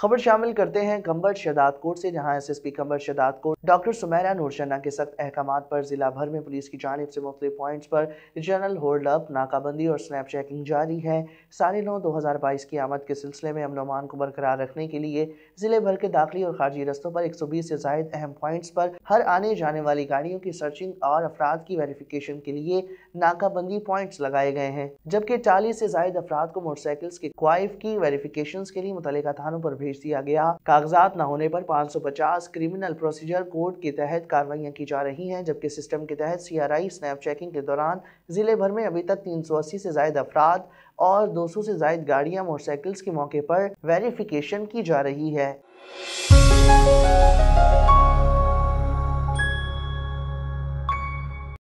खबर शामिल करते हैं कंबर शदात कोट से, जहाँ SSP Qambar Shahdadkot doctor Sumaira Noorshana के सख्त अहकाम पर जिला भर में पुलिस की जानब से मुख्तु पॉइंट्स पर जनरल होल्ड अप नाकाबंदी और स्नैप चेकिंग जारी है। साढ़े नौ दो हज़ार बाईस की आमद के सिलसिले में अमनोमान को बरकरार रखने के लिए ज़िले भर के दाखिली और खारजी रस्तों पर एक सौ बीस से जायद अहम पॉइंट्स पर हर आने जाने वाली गाड़ियों की सर्चिंग और अफराद की वेरिफिकेशन के लिए नाकाबंदी पॉइंट्स लगाए गए हैं, जबकि चालीस से जायद अफराद को मोटरसाइकिल्स के क्वाइफ की वेरिफिकेशन के लिए मुतल थानों पर भेज दिया गया। कागजात न होने पर 550 क्रिमिनल प्रोसीजर कोड के तहत कार्रवाइयाँ की जा रही हैं, जबकि सिस्टम के तहत CRI R I snap checking के दौरान ज़िले भर में अभी तक 380 से जायद अफराद और 200 से जायद गाड़ियाँ, मोटरसाइकिल्स के मौके पर वेरिफिकेशन की जा रही है।